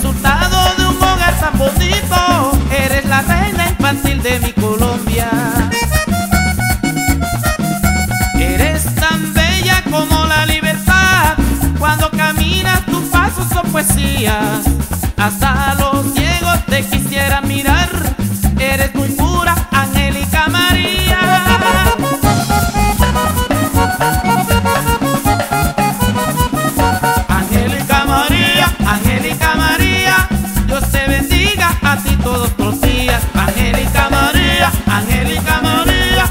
resultado de un hogar tan bonito. Eres la reina infantil de mi Colombia. Eres tan bella como la libertad. Cuando caminas tus pasos son poesía. Hasta los casi todos los días. Angélica María, Angélica María,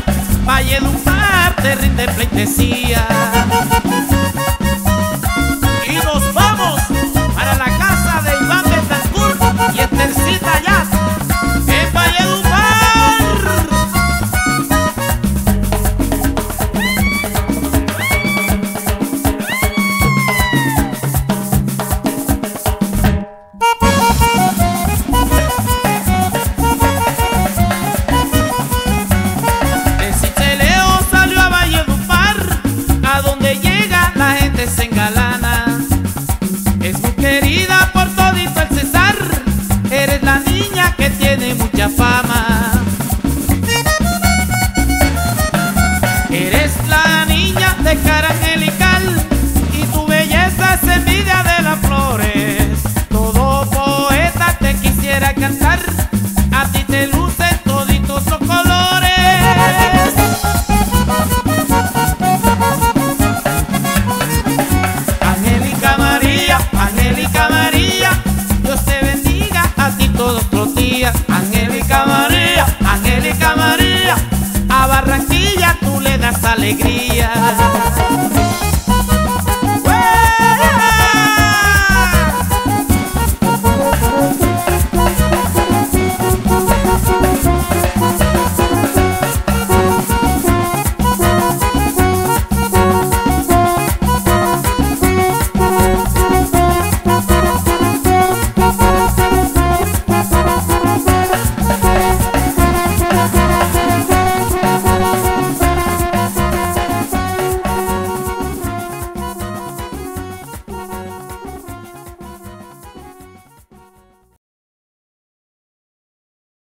Valle Lumpar te rinde pleitesía. mucha fama. alegria.